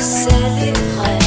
se livrer.